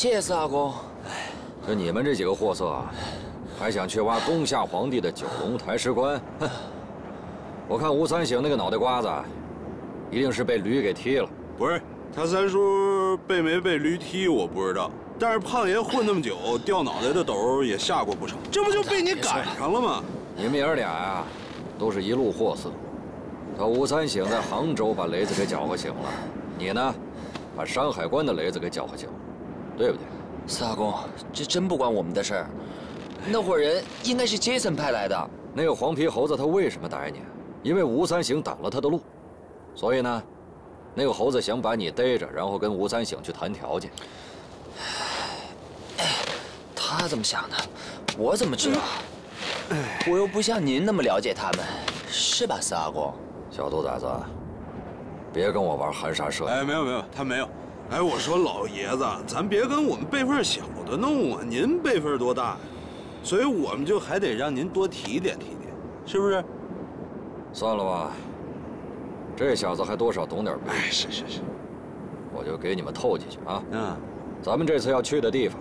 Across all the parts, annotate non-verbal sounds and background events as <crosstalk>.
谢谢四阿公。就你们这几个货色，还想去挖东夏皇帝的九龙台石棺？哼！我看吴三省那个脑袋瓜子，一定是被驴给踢了。不是，他三叔被没被驴踢我不知道，但是胖爷混那么久，掉脑袋的斗也下过不少。这不就被你赶上了吗？你们爷俩呀，都是一路货色。他吴三省在杭州把雷子给搅和醒了，你呢，把山海关的雷子给搅和醒了。对不对，四阿公，这真不关我们的事儿。那伙人应该是杰森派来的。那个黄皮猴子他为什么逮你？因为吴三省挡了他的路，所以呢，那个猴子想把你逮着，然后跟吴三省去谈条件。他怎么想的？我怎么知道？我又不像您那么了解他们，是吧，四阿公？小兔崽子，别跟我玩含沙射影。哎，没有没有，他没有。哎，我说老爷子，咱别跟我们辈分小的弄啊！您辈分多大呀？所以我们就还得让您多提点提点，是不是？算了吧，这小子还多少懂点背。哎，是是是，我就给你们透几句啊。嗯，咱们这次要去的地方，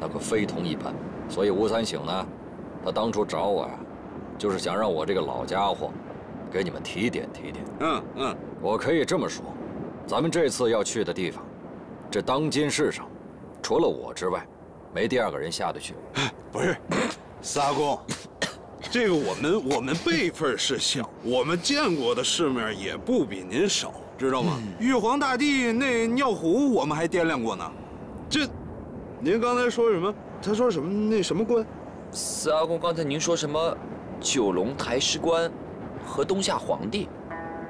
那可非同一般。所以吴三省呢，他当初找我呀，就是想让我这个老家伙，给你们提点提点。嗯嗯，我可以这么说，咱们这次要去的地方。这当今世上，除了我之外，没第二个人下得去。不是，四阿公，这个我们我们辈分是小，我们见过的世面也不比您少，知道吗？玉皇大帝那尿壶我们还掂量过呢。这，您刚才说什么？他说什么？那什么官？四阿公，刚才您说什么？九龙台石关和东夏皇帝？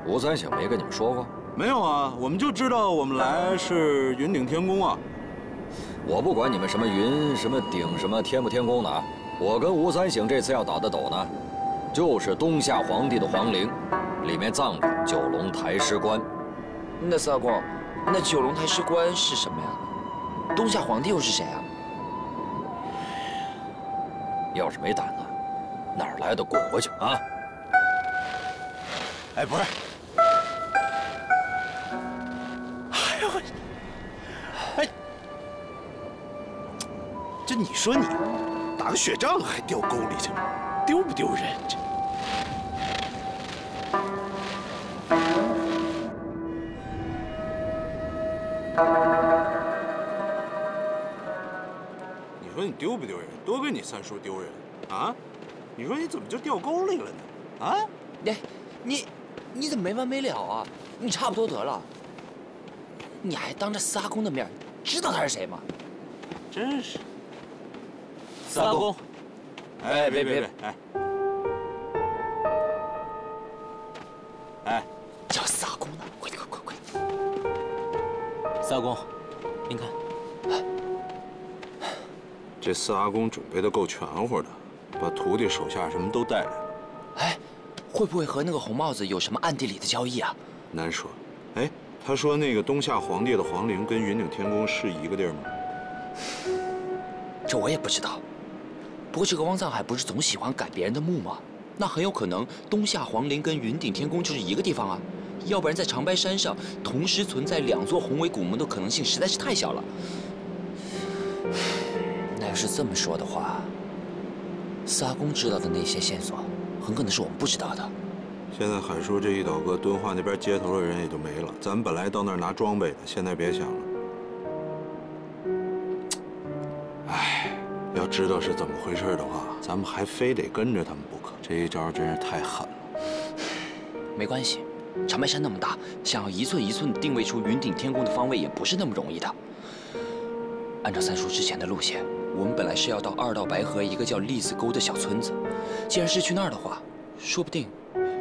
吴三省没跟你们说过？没有啊，我们就知道我们来是云顶天宫啊。我不管你们什么云什么顶什么天不天宫的啊，我跟吴三省这次要打的斗呢，就是东夏皇帝的皇陵，里面葬着九龙台石棺。那三阿公，那九龙台石棺是什么呀？东夏皇帝又是谁啊？要是没胆子，哪儿来的滚回去啊！哎，不是。这你说你打个雪仗还掉沟里去了，丢不丢人？这你说你丢不丢人？多跟你三叔丢人啊！你说你怎么就掉沟里了呢？啊？你你你怎么没完没了啊？你差不多得了，你还当着四阿公的面知道他是谁吗？真是。四阿公，哎，别别别，哎，哎，叫四阿公呢，快快快快！四阿公，您看，这四阿公准备的够全乎的，把徒弟手下什么都带来了。哎，会不会和那个红帽子有什么暗地里的交易啊？难说。哎，他说那个东夏皇帝的皇陵跟云顶天宫是一个地儿吗？这我也不知道。不过这个汪藏海不是总喜欢改别人的墓吗？那很有可能东夏皇陵跟云顶天宫就是一个地方啊，要不然在长白山上同时存在两座宏伟古墓的可能性实在是太小了。那要是这么说的话，四阿公知道的那些线索，很可能是我们不知道的。现在海叔这一倒戈，敦化那边接头的人也就没了。咱们本来到那儿拿装备的，现在别想了。要知道是怎么回事的话，咱们还非得跟着他们不可。这一招真是太狠了。没关系，长白山那么大，想要一寸一寸定位出云顶天宫的方位也不是那么容易的。按照三叔之前的路线，我们本来是要到二道白河一个叫栗子沟的小村子，既然是去那儿的话，说不定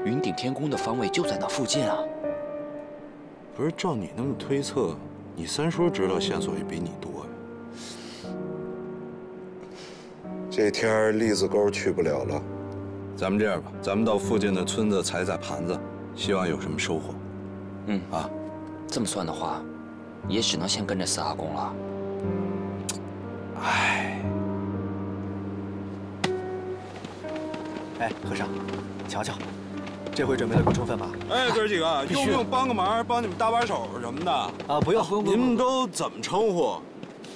云顶天宫的方位就在那附近啊。不是照你那么推测，你三叔知道线索也比你多呀。这天栗子沟去不了了，咱们这样吧，咱们到附近的村子采采盘子，希望有什么收获。嗯啊，这么算的话，也只能先跟着四阿公了。唉。哎，和尚，瞧瞧，这回准备的够充分吧？哎，哥几个，用不用帮个忙，帮你们搭把手什么的？啊，不用，不用，你们都怎么称呼？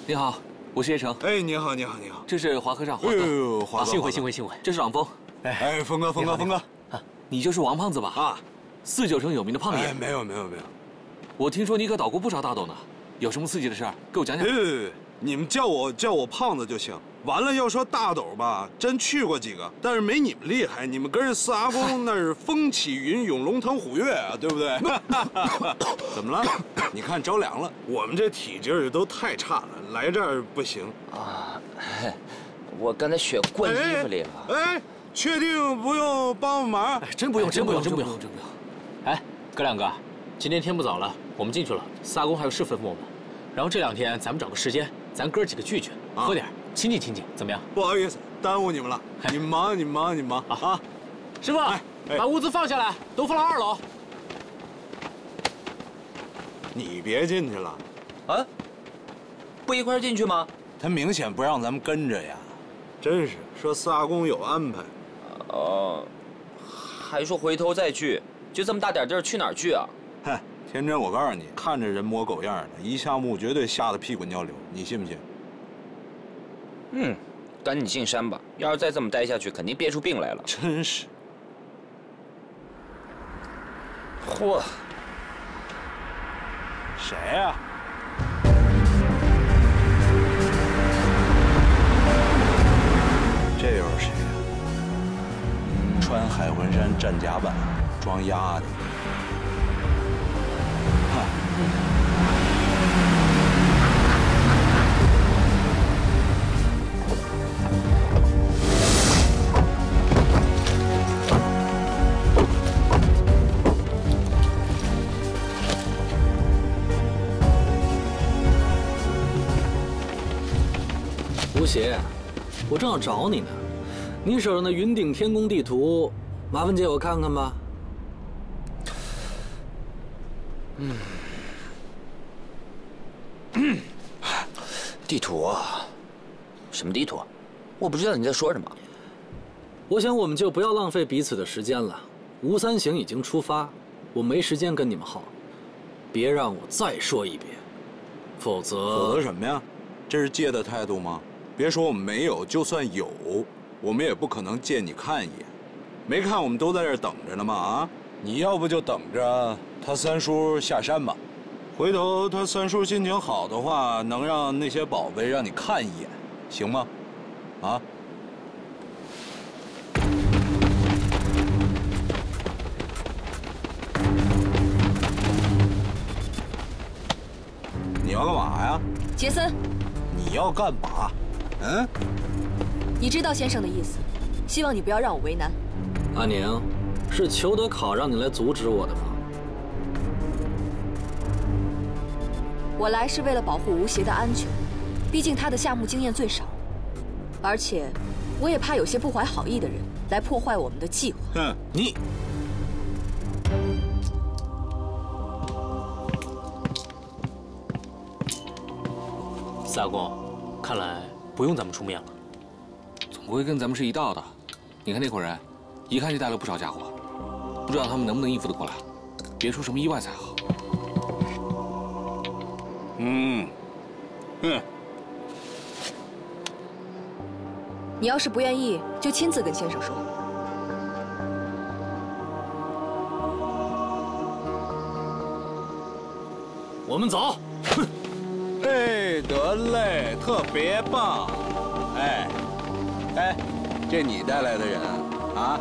你好，我是叶成。哎，你好，你好，你好。这是华科长，华哥。华哥，幸会，幸会，幸会。这是朗峰。哎，峰哥，峰哥，峰哥。啊，你就是王胖子吧？啊，四九城有名的胖爷。哎，没有，没有，没有。我听说你可倒过不少大斗呢，有什么刺激的事儿，给我讲讲。别别别，你们叫我叫我胖子就行。完了，要说大斗吧，真去过几个，但是没你们厉害。你们跟着四阿公那是风起云涌、龙腾虎跃啊，对不对？<laughs> 怎么了？你看着凉了。我们这体质都太差了，来这儿不行啊。我刚才血灌衣服里了。哎，确定不用帮帮忙？真不用，真不用，真不用，真不用。哎，哥两个，今天天不早了，我们进去了。四阿公还有事吩咐我们，然后这两天咱们找个时间，咱哥几个聚聚，喝点。亲近亲近，怎么样？不好意思，耽误你们了。你们忙，你们忙，你们忙啊！师傅，把物资放下来，都放到二楼。你别进去了，啊？不一块进去吗？他明显不让咱们跟着呀！真是说四阿公有安排。哦，还说回头再去，就这么大点地儿，去哪儿去啊？嗨，<laughs> 天真，我告诉你，看着人模狗样的，一下墓绝对吓得屁滚尿流，你信不信？嗯，赶紧进山吧！要是再这么待下去，肯定憋出病来了。真是。嚯！谁呀？这又是谁呀？穿海魂衫战甲板，装鸭的。吴邪，我正要找你呢。你手上的云顶天宫地图，麻烦借我看看吧。嗯，地图啊？什么地图？我不知道你在说什么。我想我们就不要浪费彼此的时间了。吴三省已经出发，我没时间跟你们耗。别让我再说一遍，否则……否则什么呀？这是借的态度吗？别说我们没有，就算有，我们也不可能借你看一眼。没看我们都在这等着呢吗？啊，你要不就等着他三叔下山吧。回头他三叔心情好的话，能让那些宝贝让你看一眼，行吗？啊？你要干嘛呀？杰森。你要干嘛？嗯，你知道先生的意思，希望你不要让我为难。阿宁，是裘德考让你来阻止我的吗？我来是为了保护吴邪的安全，毕竟他的下墓经验最少，而且我也怕有些不怀好意的人来破坏我们的计划。哼，你，四阿公，看来。不用咱们出面了，总归跟咱们是一道的。你看那伙人，一看就带了不少家伙，不知道他们能不能应付得过来，别出什么意外才好。嗯，嗯。你要是不愿意，就亲自跟先生说。我们走。哼。<laughs> 哎，得嘞，特别棒！哎，哎，这你带来的人啊？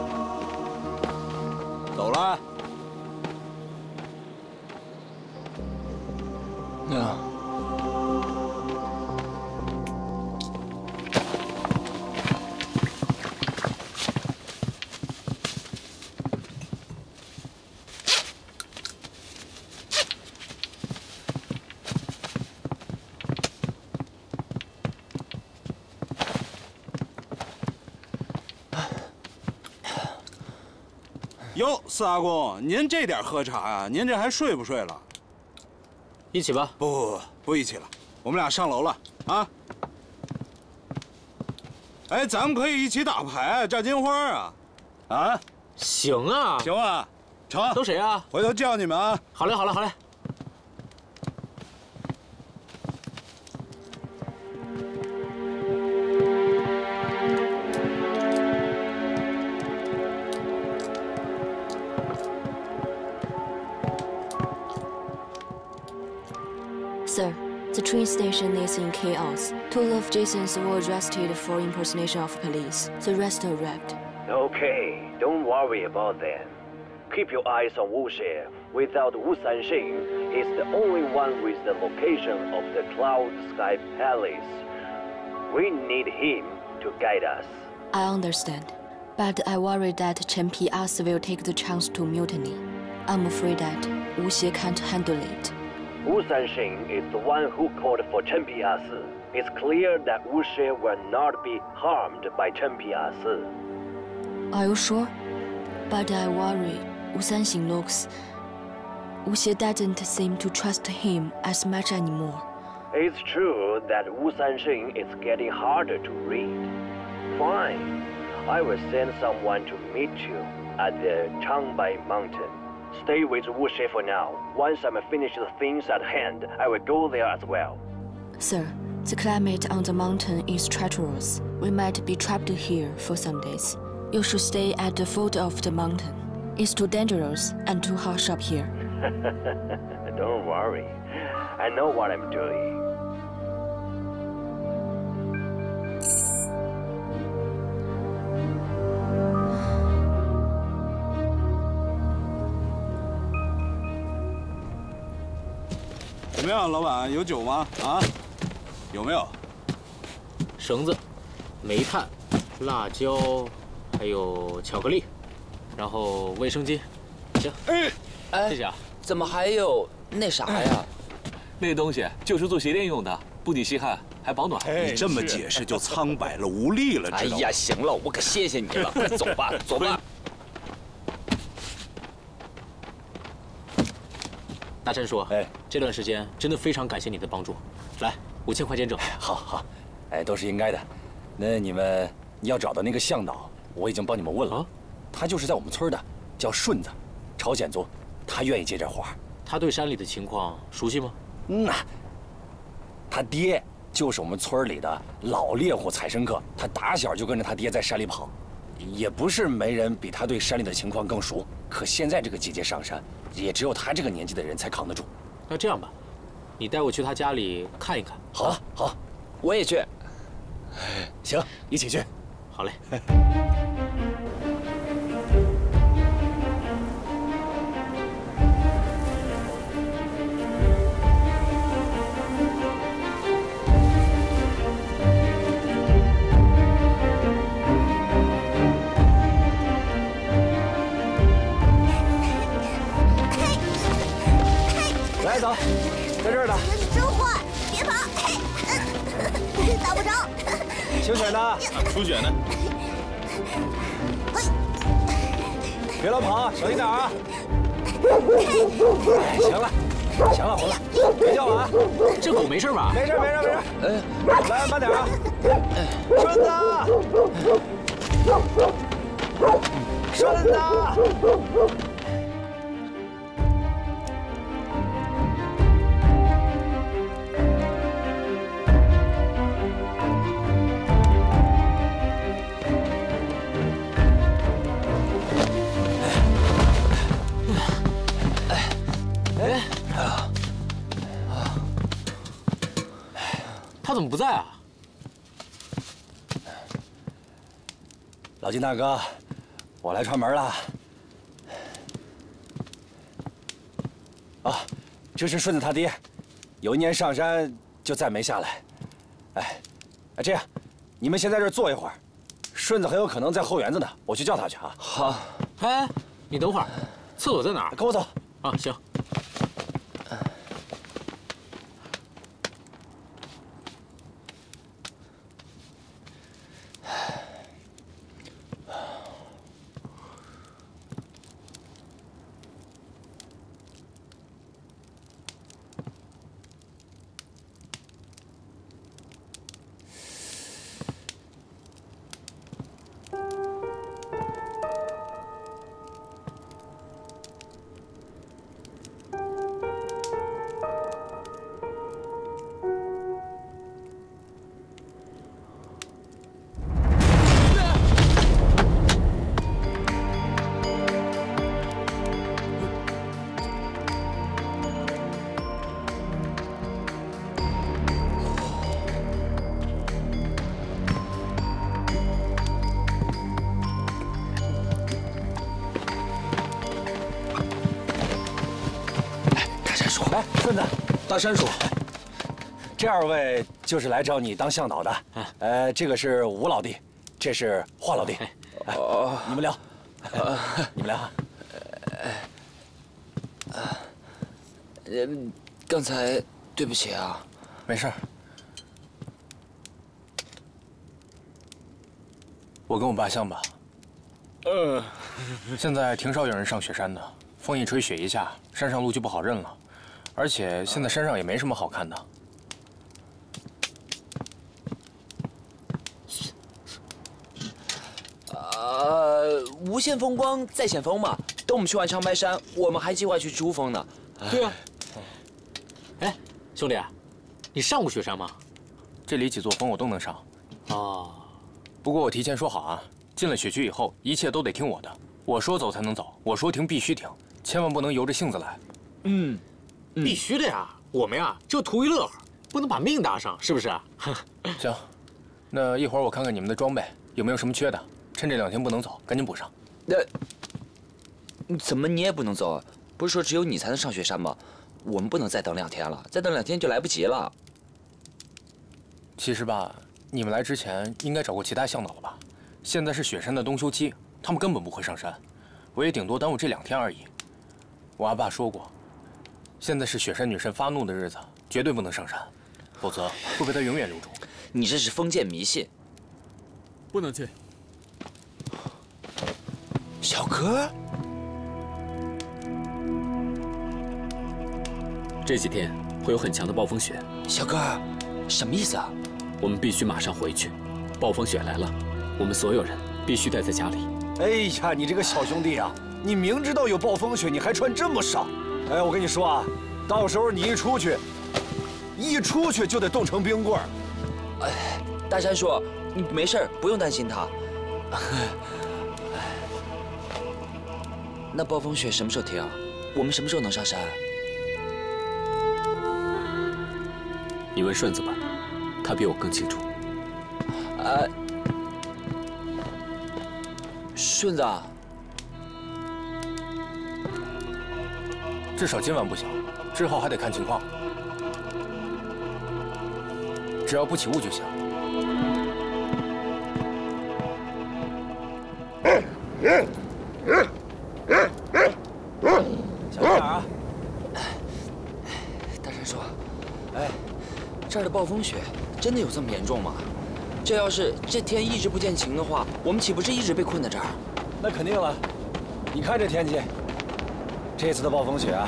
走了。那四阿公，您这点喝茶啊？您这还睡不睡了？一起吧。不不不，不一起了，我们俩上楼了啊。哎，咱们可以一起打牌、炸金花啊！啊，行啊，行啊，成。都谁啊？回头叫你们啊。好嘞，好嘞，好嘞。Jason's were arrested for impersonation of police. The rest arrived. Okay, don't worry about them. Keep your eyes on Wu Xie. Without Wu Sanxing, he's the only one with the location of the Cloud Sky Palace. We need him to guide us. I understand. But I worry that Chen Pias will take the chance to mutiny. I'm afraid that Wu Xie can't handle it. Wu Sanxing is the one who called for Chen Piasi. It's clear that Wu Xie will not be harmed by Chen Piasi. Are you sure? But I worry Wu Sanxing looks... Wu Xie doesn't seem to trust him as much anymore. It's true that Wu Sanxing is getting harder to read. Fine. I will send someone to meet you at the Changbai Mountain. Stay with Wu Xie for now. Once I'm finished the things at hand, I will go there as well. Sir, the climate on the mountain is treacherous. We might be trapped here for some days. You should stay at the foot of the mountain. It's too dangerous and too harsh up here. <laughs> Don't worry. I know what I'm doing. 怎么样，老板有酒吗？啊， 有没有？绳子、煤炭、辣椒，还有巧克力，然后卫生巾。行，哎，谢谢啊。怎么还有那啥呀？那东西就是做鞋垫用的，不仅吸汗，还保暖。你这么解释就苍白了，无力了，知道吗？哎呀，行了，我可谢谢你了，快 <laughs> 走吧，走吧。大陈叔，哎，这段时间真的非常感谢你的帮助，来五千块钱整。<laughs> 好好，哎，都是应该的。那你们要找的那个向导，我已经帮你们问了，他就是在我们村的，叫顺子，朝鲜族，他愿意接这活他对山里的情况熟悉吗？嗯呐，他爹就是我们村里的老猎户采参客，他打小就跟着他爹在山里跑，也不是没人比他对山里的情况更熟。可现在这个季节上山。也只有他这个年纪的人才扛得住。那这样吧，你带我去他家里看一看。好啊，好，我也去。行，一起去。好嘞。来，走，在这儿呢。你真坏，别跑，打不着。清雪呢？出血呢。别乱跑，小心点啊！行了，行了，红了，别叫了啊！这狗没事吧？没事，没事，没事。哎，来，慢点啊！顺子，顺子。不在啊？老金大哥，我来串门了。啊，这是顺子他爹，有一年上山就再没下来。哎，哎，这样，你们先在这坐一会儿，顺子很有可能在后园子呢，我去叫他去啊。好。哎，你等会儿，厕所在哪儿？跟我走。啊，行。大山叔，这二位就是来找你当向导的。呃，这个是吴老弟，这是华老弟。哦，你们聊，你们聊。啊，刚才对不起啊。没事。我跟我爸像吧？呃，现在挺少有人上雪山的，风一吹雪一下，山上路就不好认了。而且现在山上也没什么好看的。呃，无限风光在险峰嘛。等我们去完长白山，我们还计划去珠峰呢。对啊。哎，兄弟，你上过雪山吗？这里几座峰我都能上。哦。不过我提前说好啊，进了雪区以后，一切都得听我的。我说走才能走，我说停必须停，千万不能由着性子来。嗯。必须的呀，我们呀就图一乐呵，不能把命搭上，是不是？<laughs> 行，那一会儿我看看你们的装备有没有什么缺的，趁这两天不能走，赶紧补上。那怎么你也不能走？不是说只有你才能上雪山吗？我们不能再等两天了，再等两天就来不及了。其实吧，你们来之前应该找过其他向导了吧？现在是雪山的冬休期，他们根本不会上山，我也顶多耽误这两天而已。我阿爸说过。现在是雪山女神发怒的日子，绝对不能上山，否则会被她永远留住。你这是封建迷信，不能去。小哥，这几天会有很强的暴风雪。小哥，什么意思啊？我们必须马上回去。暴风雪来了，我们所有人必须待在家里。哎呀，你这个小兄弟啊，你明知道有暴风雪，你还穿这么少。哎，我跟你说啊，到时候你一出去，一出去就得冻成冰棍儿。哎，大山叔，你没事不用担心他。<laughs> 那暴风雪什么时候停？我们什么时候能上山？你问顺子吧，他比我更清楚。哎，顺子。至少今晚不行，之后还得看情况。只要不起雾就行。小心点啊！大山叔，哎，这儿的暴风雪真的有这么严重吗？这要是这天一直不见晴的话，我们岂不是一直被困在这儿？那肯定了，你看这天气。这次的暴风雪啊，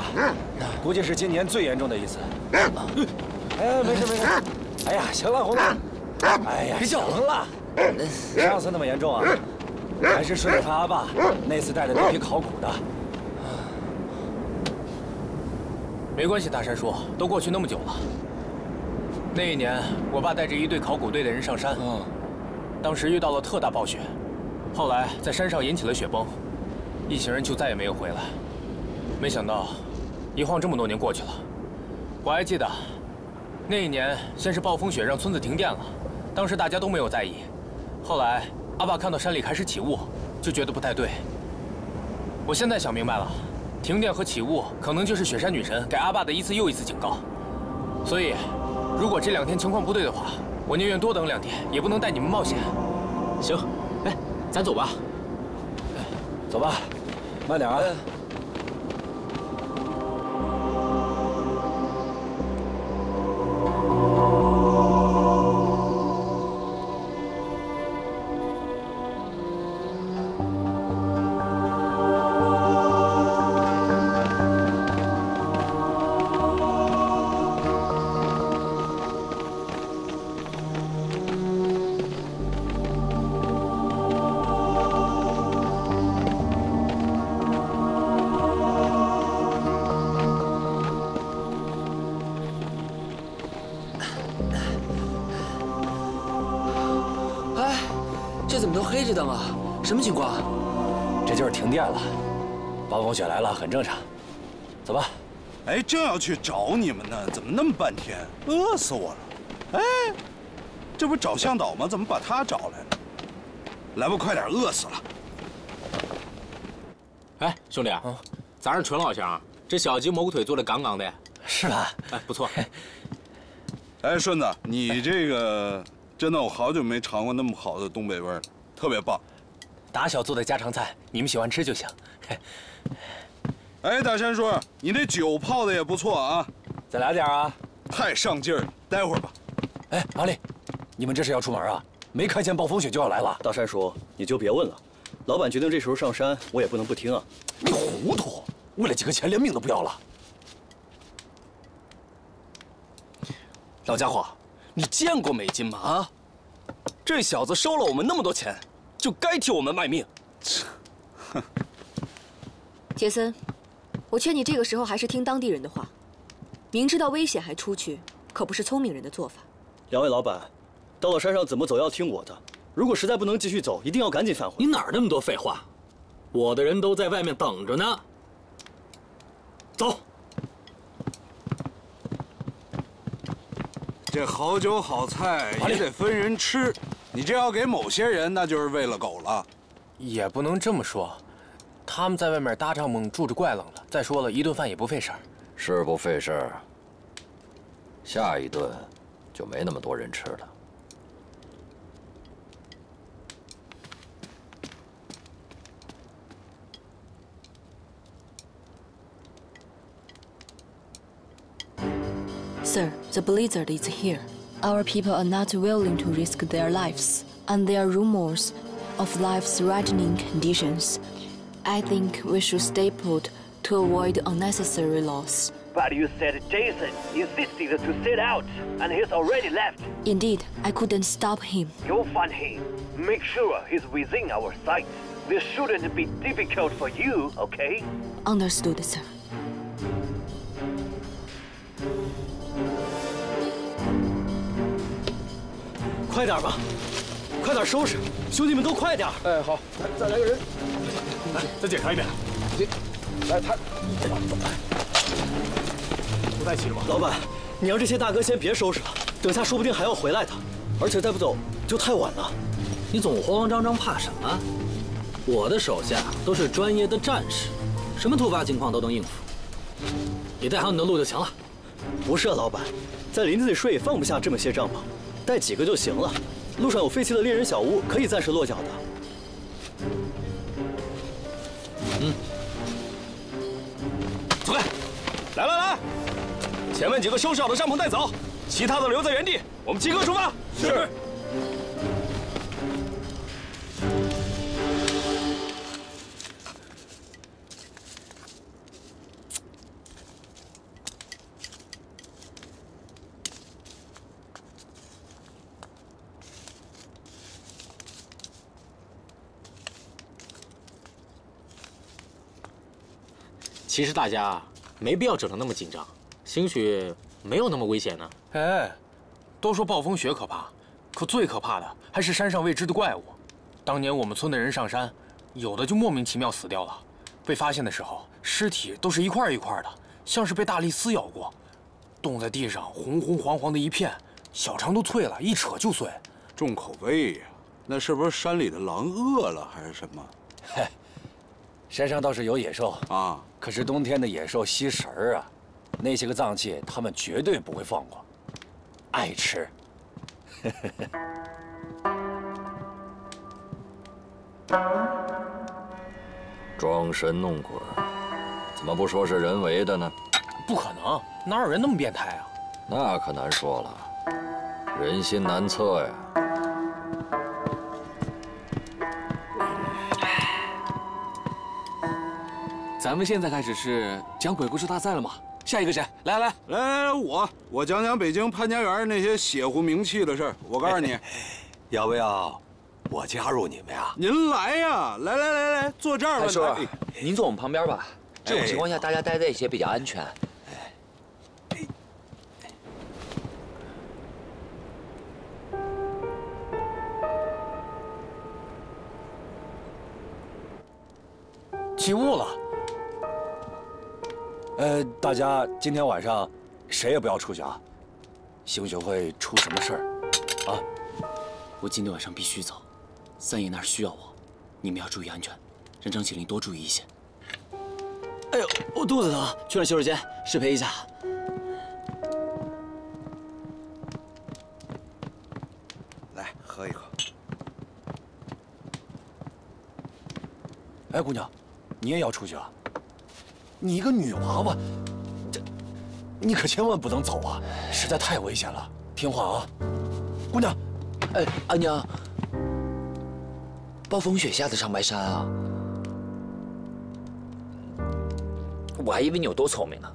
估计是今年最严重的一次。哎，没事没事。哎呀，行了，红子。哎呀，别叫了。上次那么严重啊，还是顺着他阿爸那次带的那批考古的。没关系，大山叔，都过去那么久了。那一年，我爸带着一队考古队的人上山，当时遇到了特大暴雪，后来在山上引起了雪崩，一行人就再也没有回来。没想到，一晃这么多年过去了，我还记得，那一年先是暴风雪让村子停电了，当时大家都没有在意，后来阿爸看到山里开始起雾，就觉得不太对。我现在想明白了，停电和起雾可能就是雪山女神给阿爸的一次又一次警告，所以，如果这两天情况不对的话，我宁愿多等两天，也不能带你们冒险。行，哎，咱走吧。走吧，慢点啊。什么情况？这就是停电了，暴风雪来了，很正常。走吧。哎，正要去找你们呢，怎么那么半天？饿死我了！哎，这不找向导吗？怎么把他找来了？来吧，快点，饿死了。哎，兄弟，咱是纯老乡，这小鸡蘑菇腿做的杠杠的。是吧？哎，不错。哎，顺子，你这个真的我好久没尝过那么好的东北味儿，特别棒。打小做的家常菜，你们喜欢吃就行。哎，大山叔，你那酒泡的也不错啊，再来点啊！太上劲儿了，待会儿吧。哎，阿丽，你们这是要出门啊？没看见暴风雪就要来了？大山叔，你就别问了，老板决定这时候上山，我也不能不听啊。你糊涂，为了几个钱连命都不要了？老家伙，你见过美金吗？啊，这小子收了我们那么多钱，就该替我们卖命。哼，<laughs> 杰森，我劝你这个时候还是听当地人的话，明知道危险还出去，可不是聪明人的做法。两位老板，到了山上怎么走要听我的，如果实在不能继续走，一定要赶紧返回。你哪儿那么多废话？我的人都在外面等着呢。走。这好酒好菜也得分人吃，你这要给某些人，那就是喂了狗了。也不能这么说，他们在外面搭帐篷住着怪冷的。再说了一顿饭也不费事儿，是不费事儿。下一顿就没那么多人吃了。Sir, the blizzard is here. Our people are not willing to risk their lives, and there are rumors of life-threatening conditions. I think we should stay put to avoid unnecessary loss. But you said Jason insisted to sit out, and he's already left. Indeed, I couldn't stop him. You'll find him. Make sure he's within our sight. This shouldn't be difficult for you, okay? Understood, sir. 快点吧，快点收拾，兄弟们都快点！哎，好，再来个人，来，再检查一遍。来，他不带齐了吗？老板，你让这些大哥先别收拾了，等下说不定还要回来的，而且再不走就太晚了。你总慌慌张张怕什么？我的手下都是专业的战士，什么突发情况都能应付。你带好你的路就行了。不是啊，老板，在林子里睡也放不下这么些帐篷。带几个就行了，路上有废弃的猎人小屋，可以暂时落脚的。嗯，走开！来来来，前面几个收拾好的帐篷带走，其他的留在原地，我们集合出发。是。其实大家没必要整得那么紧张，兴许没有那么危险呢。哎，都说暴风雪可怕，可最可怕的还是山上未知的怪物。当年我们村的人上山，有的就莫名其妙死掉了，被发现的时候尸体都是一块一块的，像是被大力撕咬过，冻在地上红红黄黄的一片，小肠都脆了，一扯就碎。重口味呀，那是不是山里的狼饿了还是什么？嘿。山上倒是有野兽啊，可是冬天的野兽吸食儿啊，那些个脏器他们绝对不会放过，爱吃。<laughs> 装神弄鬼，怎么不说是人为的呢？不可能，哪有人那么变态啊？那可难说了，人心难测呀。咱们现在开始是讲鬼故事大赛了吗？下一个谁？来来来来来，我我讲讲北京潘家园那些血乎名气的事儿。我告诉你，<laughs> 要不要我加入你们呀？您来呀！来来来来，坐这儿吧。叔，您坐我们旁边吧。这种情况下，大家待在一起比较安全。起雾了。呃，大家今天晚上谁也不要出去啊，兴许会出什么事儿啊！我今天晚上必须走，三爷那儿需要我，你们要注意安全，让张启林多注意一些。哎呦，我肚子疼，去趟洗手间，失陪一下。来，喝一口。哎，姑娘，你也要出去啊？你一个女娃娃，这你可千万不能走啊！实在太危险了，听话啊，姑娘。哎，阿娘，暴风雪下的长白山啊！我还以为你有多聪明呢。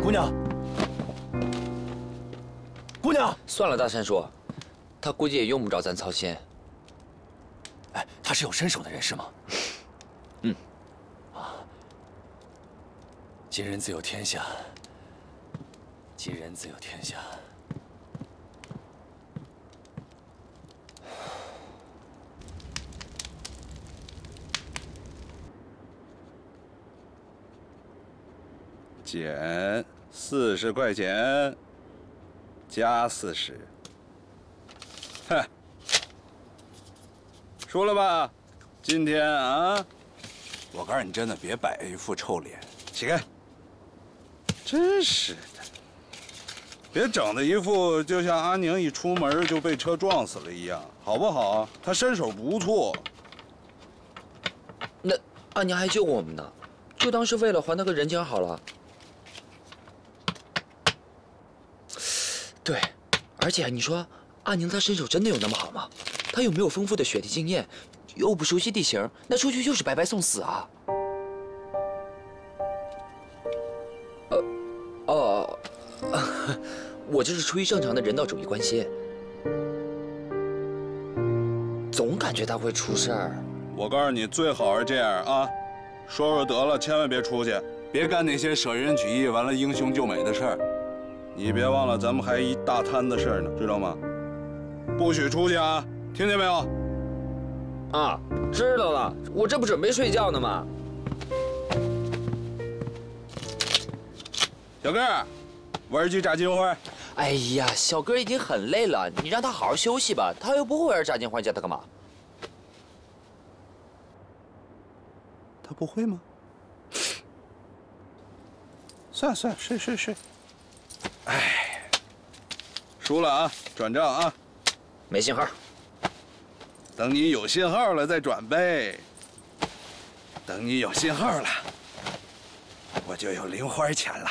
姑娘，姑娘，算了，大山叔，他估计也用不着咱操心。哎，他是有身手的人是吗？嗯。啊，吉人自有天相，吉人自有天相。减四十块钱，加四十。哼，输了吧？今天啊，我告诉你，真的别摆一副臭脸，起开！真是的，别整的一副就像阿宁一出门就被车撞死了一样，好不好？他身手不错。那阿宁还救过我们呢，就当是为了还他个人情好了。对，而且你说阿宁他身手真的有那么好吗？他有没有丰富的雪地经验，又不熟悉地形，那出去就是白白送死啊！我就是出于正常的人道主义关心，总感觉他会出事儿。我告诉你，最好是这样啊，说说得了，千万别出去，别干那些舍人取义、完了英雄救美的事儿。你别忘了，咱们还一大摊子事儿呢，知道吗？不许出去啊！听见没有？啊，知道了。我这不准备睡觉呢吗？小哥，玩具炸金花。哎呀，小哥已经很累了，你让他好好休息吧。他又不会玩炸金花，叫他干嘛？他不会吗？算了算了，睡睡睡。哎，输了啊，转账啊，没信号。等你有信号了再转呗。等你有信号了，我就有零花钱了。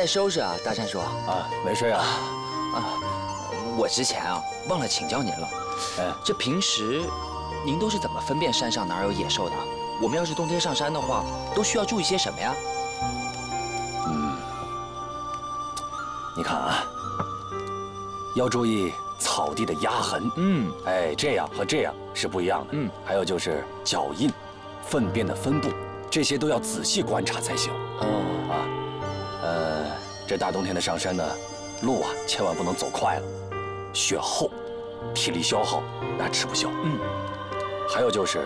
在收拾啊，大山叔。啊，没事啊？啊，我之前啊忘了请教您了。哎，这平时您都是怎么分辨山上哪有野兽的？我们要是冬天上山的话，都需要注意些什么呀？嗯，你看啊，要注意草地的压痕。嗯，哎，这样和这样是不一样的。嗯，还有就是脚印、粪便的分布，这些都要仔细观察才行。大冬天的上山呢，路啊千万不能走快了，雪厚，体力消耗那吃不消。嗯，还有就是。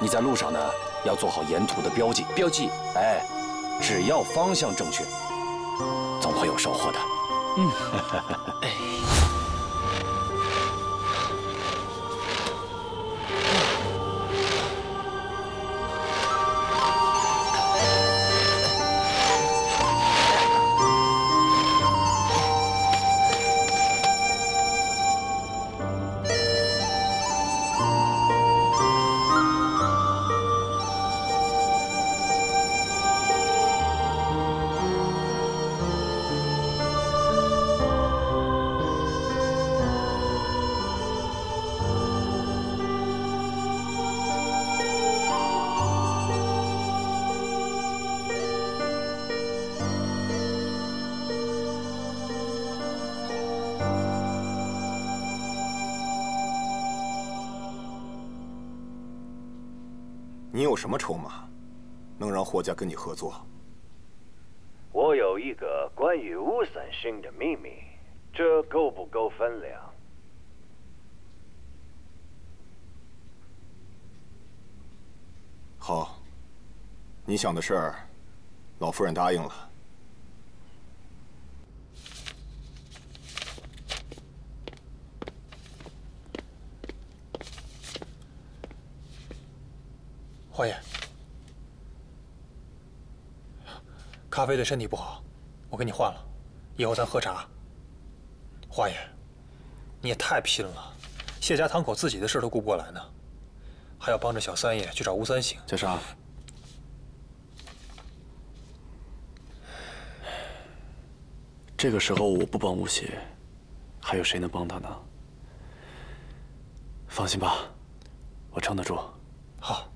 你在路上呢，要做好沿途的标记。标记，哎，只要方向正确，总会有收获的。嗯，哎。<laughs> 什么筹码，能让霍家跟你合作？我有一个关于吴三星的秘密，这够不够分量？好，你想的事儿，老夫人答应了。花爷，咖啡对身体不好，我给你换了，以后咱喝茶。花爷，你也太拼了，谢家堂口自己的事都顾不过来呢，还要帮着小三爷去找吴三省。家沙，这个时候我不帮吴邪，还有谁能帮他呢？放心吧，我撑得住。好。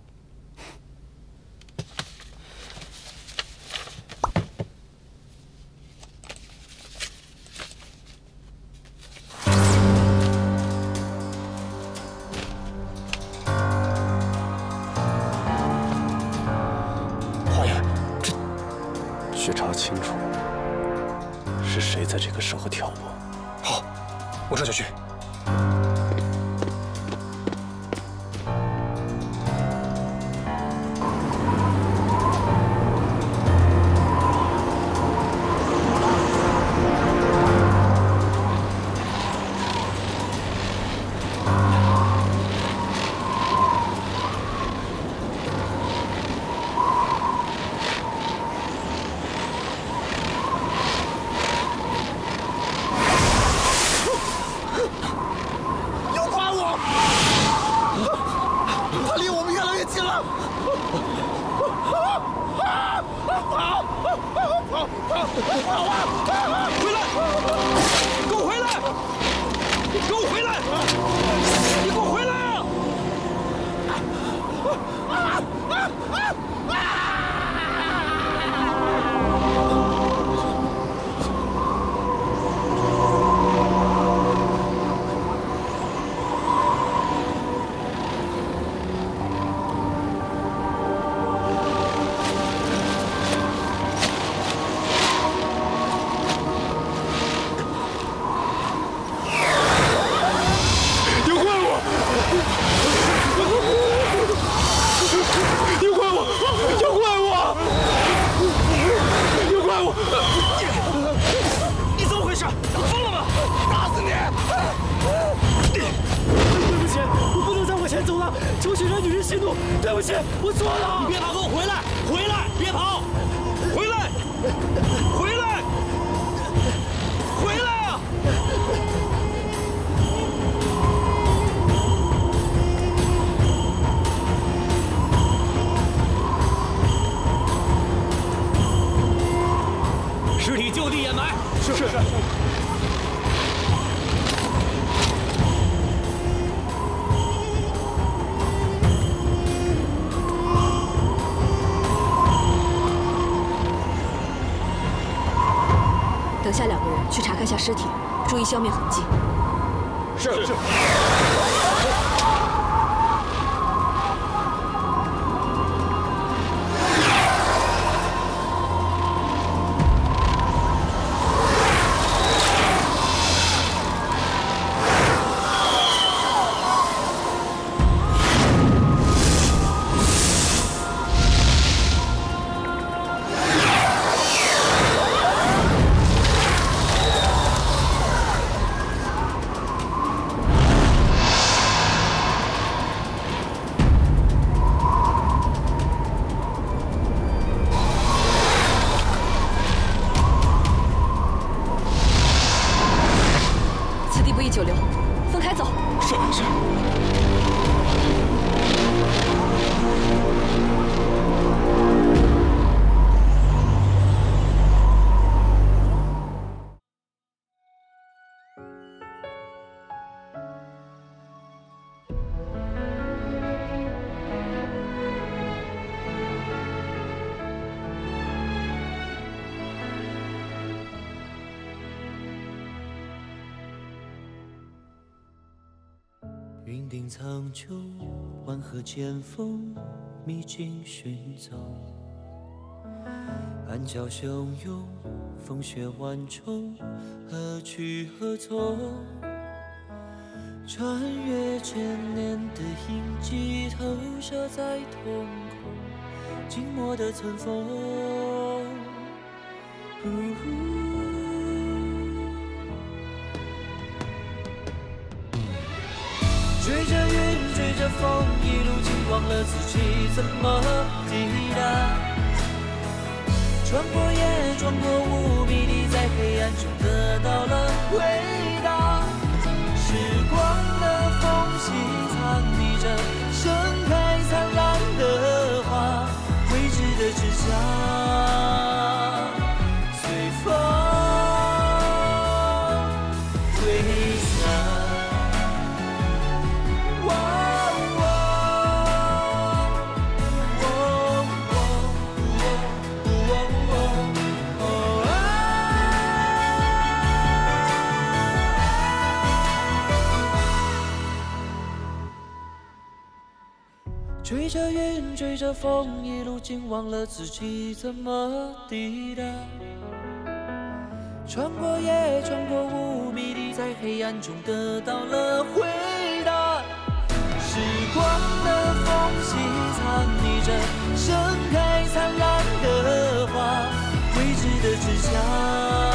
消灭痕迹。苍穹，万壑间锋，秘境寻踪。暗礁汹涌，风雪万重，何去何从？穿越千年的印记，投射在瞳孔，静默的尘封。的风，一路竟忘了自己怎么抵达。穿过夜，穿过雾，迷离在黑暗中得到了回答。时光的缝隙藏匿着盛开灿烂着云，追着风，一路竟忘了自己怎么抵达。穿过夜，穿过雾，迷离在黑暗中得到了回答。时光的缝隙藏匿着盛开灿烂的花，未知的真相。